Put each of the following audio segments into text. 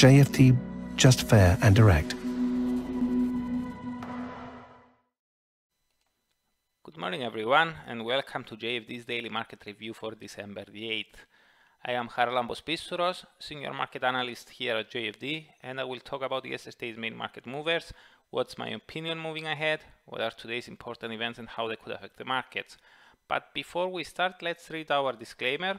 JFD, just fair and direct. Good morning everyone and welcome to JFD's daily market review for December the 8th. I am Charalambos Pissouros, Senior Market Analyst here at JFD and I will talk about yesterday's main market movers, what's my opinion moving ahead, what are today's important events and how they could affect the markets. But before we start, let's read our disclaimer.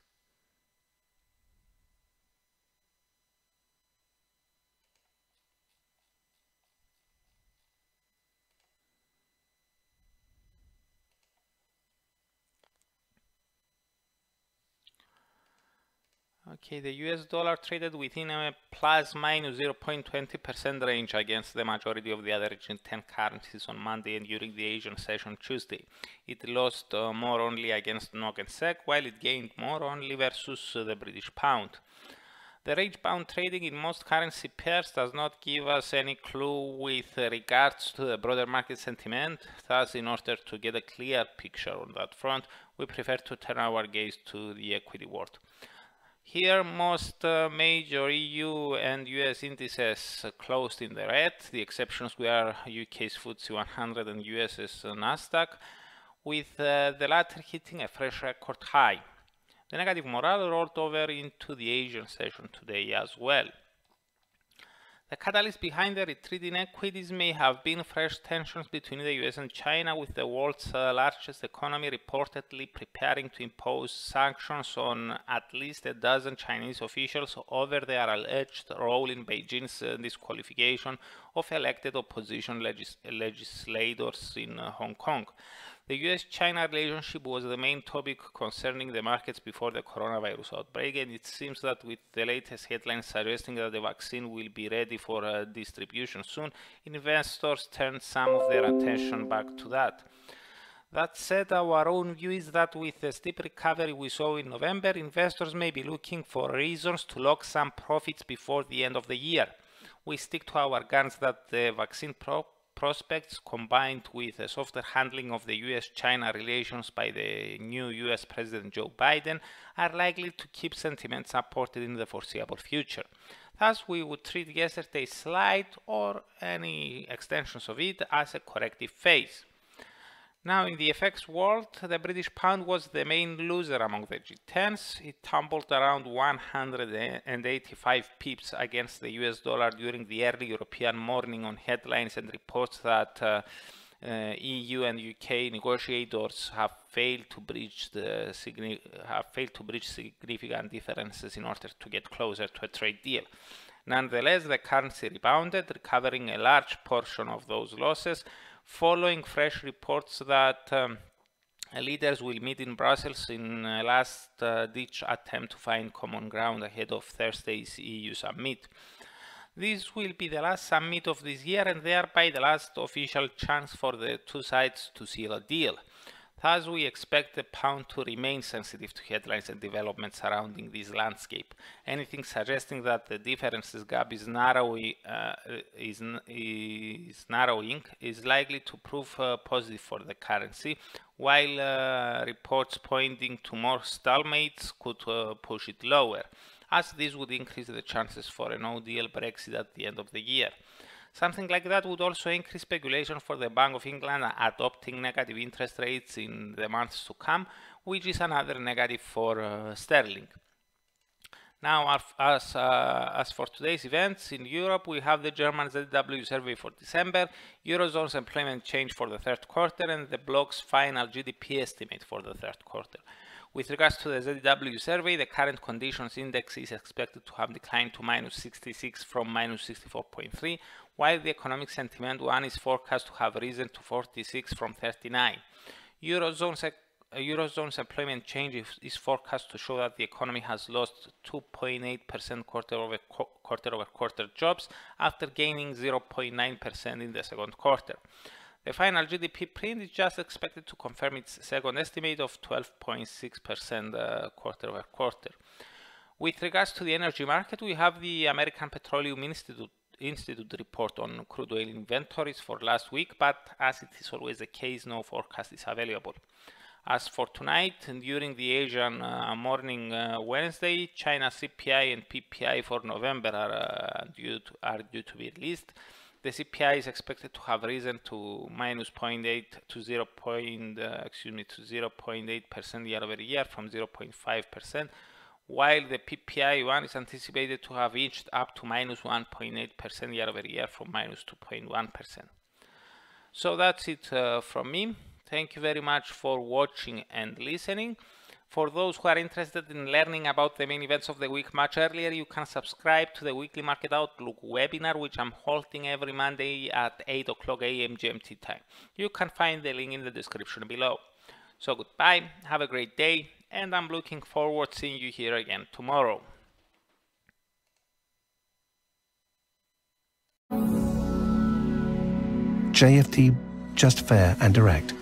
Okay, the US dollar traded within a plus minus 0.20% range against the majority of the other region 10 currencies on Monday and during the Asian session Tuesday. It lost uh, more only against NOK and SEK, while it gained more only versus uh, the British pound. The range-bound trading in most currency pairs does not give us any clue with regards to the broader market sentiment, thus in order to get a clear picture on that front, we prefer to turn our gaze to the equity world. Here, most uh, major EU and US indices closed in the red. The exceptions were UK's FTSE 100 and US's Nasdaq, with uh, the latter hitting a fresh record high. The negative morale rolled over into the Asian session today as well. The catalyst behind the retreat in equities may have been fresh tensions between the US and China, with the world's uh, largest economy reportedly preparing to impose sanctions on at least a dozen Chinese officials over their alleged role in Beijing's uh, disqualification of elected opposition legis legislators in uh, Hong Kong. The US-China relationship was the main topic concerning the markets before the coronavirus outbreak, and it seems that with the latest headlines suggesting that the vaccine will be ready for uh, distribution soon, investors turned some of their attention back to that. That said, our own view is that with the steep recovery we saw in November, investors may be looking for reasons to lock some profits before the end of the year. We stick to our guns that the vaccine pro prospects combined with a softer handling of the US-China relations by the new US President Joe Biden are likely to keep sentiment supported in the foreseeable future. Thus, we would treat yesterday's slide or any extensions of it as a corrective phase. Now, in the FX world, the British pound was the main loser among the G10s. It tumbled around 185 pips against the US dollar during the early European morning on headlines and reports that uh, uh, EU and UK negotiators have failed to bridge the have failed to bridge significant differences in order to get closer to a trade deal. Nonetheless, the currency rebounded, recovering a large portion of those losses following fresh reports that um, leaders will meet in Brussels in a last-ditch uh, attempt to find common ground ahead of Thursday's EU summit. This will be the last summit of this year and thereby the last official chance for the two sides to seal a deal. Thus, we expect the pound to remain sensitive to headlines and developments surrounding this landscape. Anything suggesting that the differences gap is narrowing, uh, is, is, narrowing is likely to prove uh, positive for the currency, while uh, reports pointing to more stalemates could uh, push it lower, as this would increase the chances for a no-deal Brexit at the end of the year. Something like that would also increase speculation for the Bank of England adopting negative interest rates in the months to come, which is another negative for uh, sterling. Now, as, uh, as for today's events, in Europe we have the German ZEW survey for December, Eurozone's employment change for the third quarter, and the bloc's final GDP estimate for the third quarter. With regards to the ZEW survey, the current conditions index is expected to have declined to minus 66 from minus 64.3, while the economic sentiment one is forecast to have risen to 46 from 39. Eurozone's, uh, Eurozone's employment change is, is forecast to show that the economy has lost 2.8% quarter over quarter over quarter jobs after gaining 0.9% in the second quarter. The final GDP print is just expected to confirm its second estimate of 12.6% uh, quarter over quarter. With regards to the energy market, we have the American Petroleum Institute, Institute report on crude oil inventories for last week, but as it is always the case, no forecast is available. As for tonight, during the Asian uh, morning uh, Wednesday, China CPI and PPI for November are, uh, due to, are due to be released. The CPI is expected to have risen to minus 0.8 to 0. Point, uh, excuse me to 0.8 percent year over year from 0.5 percent, while the PPI one is anticipated to have inched up to minus 1.8 percent year over year from minus 2.1 percent. So that's it uh, from me. Thank you very much for watching and listening. For those who are interested in learning about the main events of the week much earlier, you can subscribe to the weekly Market Outlook webinar, which I'm holding every Monday at 8 o'clock a.m. GMT time. You can find the link in the description below. So goodbye, have a great day, and I'm looking forward seeing you here again tomorrow. JFD, just fair and direct.